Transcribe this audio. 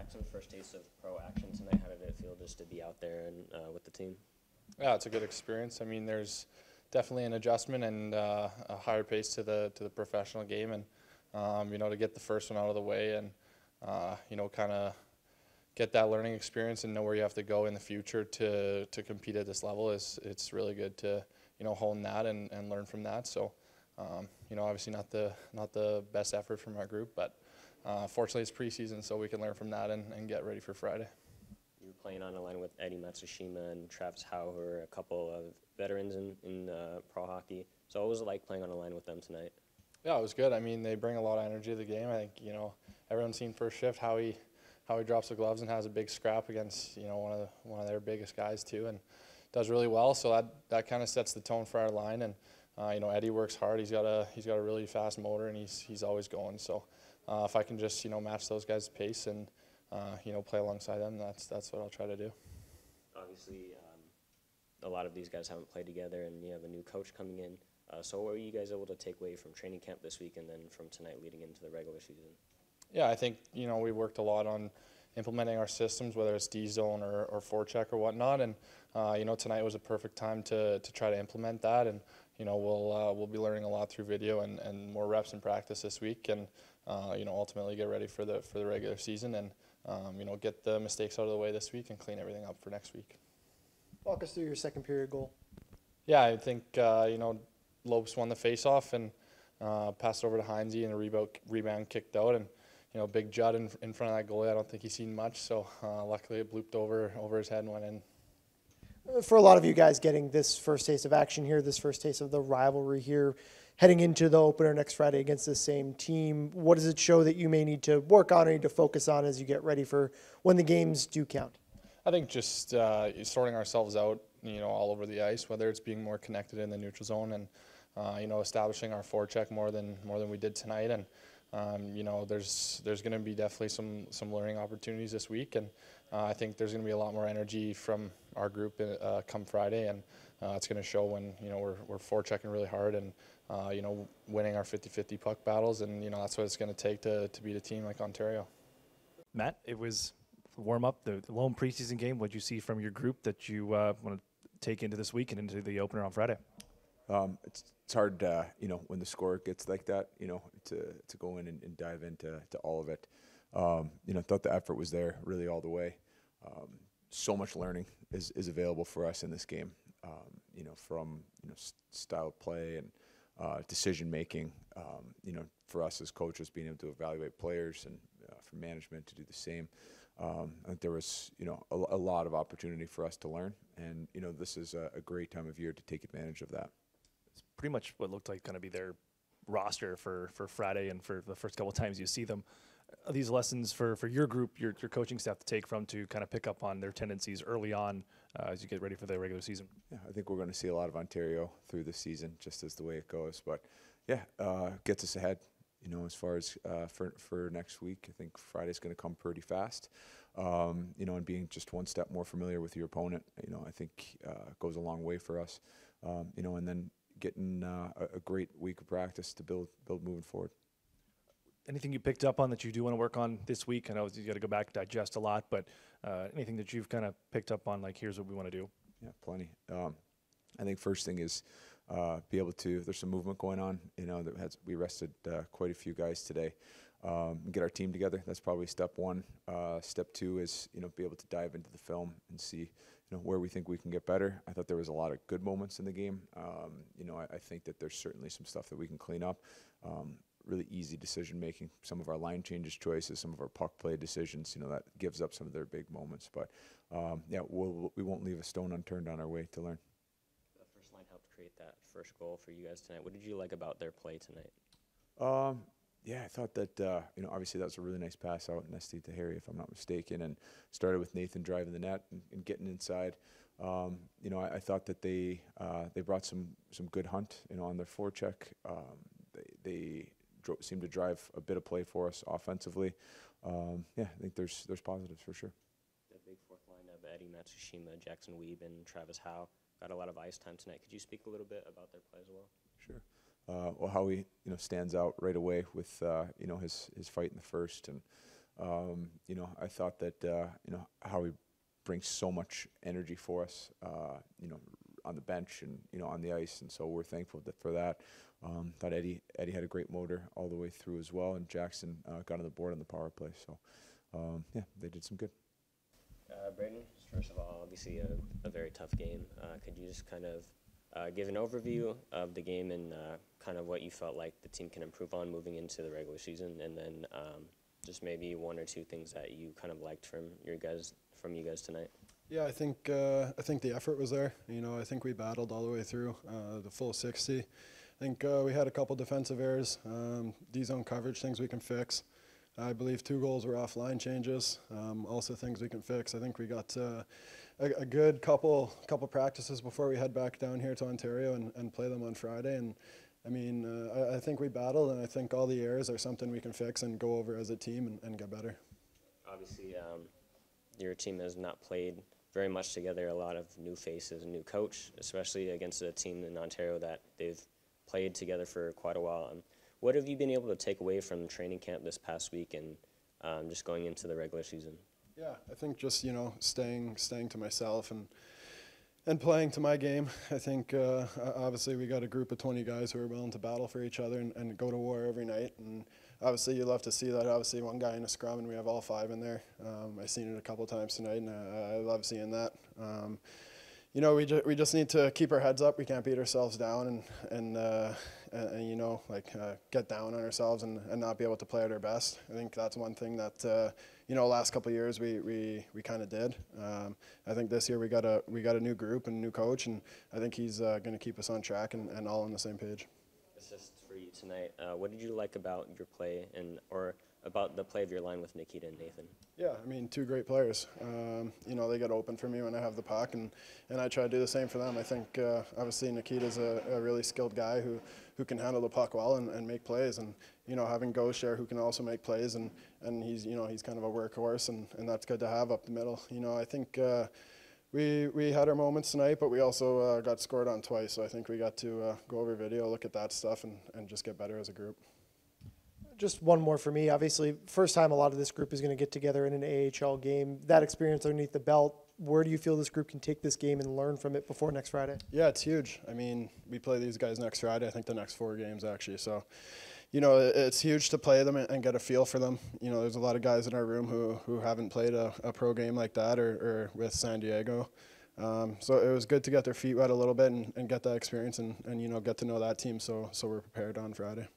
Jaxsen, first taste of pro action tonight. How did it feel just to be out there and uh, with the team? Yeah, it's a good experience. I mean, there's definitely an adjustment and uh, a higher pace to the to the professional game, and um, you know to get the first one out of the way and uh, you know kind of get that learning experience and know where you have to go in the future to to compete at this level is it's really good to you know hone that and, and learn from that. So um, you know obviously not the not the best effort from our group, but uh, fortunately it's preseason, so we can learn from that and, and get ready for Friday. You were playing on a line with Eddie Matsushima and Travis Howe, who are a couple of veterans in, in uh, pro hockey. So what was it like playing on a line with them tonight? Yeah, it was good. I mean, they bring a lot of energy to the game. I think you know everyone's seen first shift how he how he drops the gloves and has a big scrap against you know one of the, one of their biggest guys too, and does really well. So that that kind of sets the tone for our line. And uh, you know Eddie works hard. He's got a he's got a really fast motor and he's he's always going. So uh, if I can just you know match those guys' pace and uh, you know play alongside them, that's that's what I'll try to do. Obviously, um, a lot of these guys haven't played together, and you have a new coach coming in. Uh, so what were you guys able to take away from training camp this week and then from tonight leading into the regular season? Yeah, I think you know we worked a lot on implementing our systems, whether it's D zone or, or forecheck or whatnot. And uh, you know tonight was a perfect time to, to try to implement that. And you know we'll uh, we'll be learning a lot through video and, and more reps in practice this week. And uh, you know ultimately get ready for the for the regular season and um, you know get the mistakes out of the way this week and clean everything up for next week. Walk us through your second period goal. Yeah, I think uh, you know Lopes won the faceoff and uh, passed over to Heinze and the rebound rebound kicked out and you know, big Judd in, in front of that goalie. I don't think he's seen much, so uh, luckily it blooped over over his head and went in. For a lot of you guys getting this first taste of action here, this first taste of the rivalry here, heading into the opener next Friday against the same team, what does it show that you may need to work on or need to focus on as you get ready for when the games do count? I think just uh, sorting ourselves out, you know, all over the ice, whether it's being more connected in the neutral zone and, uh, you know, establishing our forecheck more than more than we did tonight, and um, you know, there's there's going to be definitely some some learning opportunities this week, and uh, I think there's going to be a lot more energy from our group uh, come Friday, and uh, it's going to show when you know we're we're forechecking really hard and uh, you know winning our 50-50 puck battles, and you know that's what it's going to take to to beat a team like Ontario. Matt, it was warm up the, the lone preseason game. What you see from your group that you uh, want to take into this week and into the opener on Friday? Um, it's it's hard, uh, you know, when the score gets like that, you know, to to go in and, and dive into to all of it. Um, you know, thought the effort was there really all the way. Um, so much learning is, is available for us in this game. Um, you know, from you know style of play and uh, decision making. Um, you know, for us as coaches, being able to evaluate players and uh, for management to do the same. Um, I think there was, you know, a, a, lot of opportunity for us to learn, and you know, this is a, a great time of year to take advantage of that It's pretty much what looked like going to be their roster for, for Friday and for the first couple of times you see them. These lessons for, for your group, your, your coaching staff to take from to kind of pick up on their tendencies early on uh, as you get ready for the regular season? Yeah, I think we're going to see a lot of Ontario through the season, just as the way it goes. But yeah, uh, gets us ahead. You know, as far as uh, for for next week, I think Friday's going to come pretty fast. Um, you know, and being just one step more familiar with your opponent, you know, I think uh, goes a long way for us. Um, you know, and then getting uh, a, a great week of practice to build build moving forward. Anything you picked up on that you do want to work on this week? I know you got to go back and digest a lot, but uh, anything that you've kind of picked up on, like here's what we want to do. Yeah, plenty. Um, I think first thing is uh, be able to. There's some movement going on. You know, that has, we rested uh, quite a few guys today. Um, get our team together. That's probably step one. Uh, step two is you know be able to dive into the film and see you know, where we think we can get better. I thought there was a lot of good moments in the game. Um, you know, I, I, think that there's certainly some stuff that we can clean up. Um, really easy decision making. Some of our line changes choices, some of our puck play decisions. You know, that gives up some of their big moments. But um, yeah, we'll, we won't leave a stone unturned on our way to learn. The first line helped create that first goal for you guys tonight. What did you like about their play tonight? Um, yeah, I thought that uh, you know obviously that was a really nice pass out Nesty to Harry, if I'm not mistaken, and started with Nathan driving the net and, and getting inside. Um, you know, I, I, thought that they uh, they brought some some good hunt, you know, on their forecheck. Um, they they seemed to drive a bit of play for us offensively. Um, yeah, I think there's there's positives for sure. The big fourth line of Eddie Matsushima, Jaxsen Wiebe, and Travis Howe got a lot of ice time tonight. Could you speak a little bit about their play as well? Sure uh, or how he you know stands out right away with uh, you know his his fight in the first and Um, you know, I thought that uh, you know how he brings so much energy for us. Uh, you know, on the bench and you know on the ice, and so we're thankful that for that. Um, thought Eddie Eddie had a great motor all the way through as well, and Jaxsen uh, got on the board on the power play. So um, yeah, they did some good. Uh, Brayden, first of all, obviously a, a very tough game. Uh, could you just kind of uh, give an overview of the game and uh, kind of what you felt like the team can improve on moving into the regular season, and then um, just maybe one or two things that you kind of liked from your guys from you guys tonight? Yeah, I think uh, I think the effort was there. You know, I think we battled all the way through uh, the full 60. I think uh, we had a couple defensive errors, um, D zone coverage things we can fix. I believe two goals were off line changes, um, also things we can fix. I think we got uh, a, a good couple couple practices before we head back down here to Ontario and, and play them on Friday. And I mean, uh, I, I think we battled, and I think all the errors are something we can fix and go over as a team and, and get better. Obviously, um, your team has not played very much together. A lot of new faces, a new coach, especially against a team in Ontario that they've played together for quite a while. Um, what have you been able to take away from training camp this past week and um, just going into the regular season? Yeah, I think just you know staying staying to myself and and playing to my game. I think uh, obviously we got a group of 20 guys who are willing to battle for each other and, and go to war every night. And obviously you love to see that. Obviously one guy in a scrum and we have all five in there. Um, I've seen it a couple times tonight and I, I love seeing that. Um, you know, we, ju- we just need to keep our heads up. We can't beat ourselves down and, and, uh, and, and you know, like uh, get down on ourselves and, and not be able to play at our best. I think that's one thing that, uh, you know, last couple years we, we, we kind of did. Um, I think this year we got a, we got a new group and new coach, and I think he's uh, going to keep us on track and, and all on the same page. Assist tonight. Uh, what did you like about your play and or about the play of your line with Nikita and Nathan? Yeah, I mean, two great players. Um, you know, they get open for me when I have the puck, and, and I try to do the same for them. I think uh, obviously Nikita's a, a really skilled guy who, who can handle the puck well and, and make plays. And you know, having Ghost there who can also make plays, and, and he's you know he's kind of a workhorse, and, and that's good to have up the middle. You know, I think. Uh, we, we had our moments tonight, but we also uh, got scored on twice. So I think we got to uh, go over video, look at that stuff, and, and just get better as a group. Just one more for me. Obviously, first time a lot of this group is going to get together in an AHL game. That experience underneath the belt, where do you feel this group can take this game and learn from it before next Friday? Yeah, it's huge. I mean, we play these guys next Friday. I think the next four games actually. So, you know, it's huge to play them and get a feel for them. You know, there's a lot of guys in our room who who haven't played a, a pro game like that or, or with San Diego. Um, so it was good to get their feet wet a little bit and, and get that experience and, and you know get to know that team. So so we're prepared on Friday.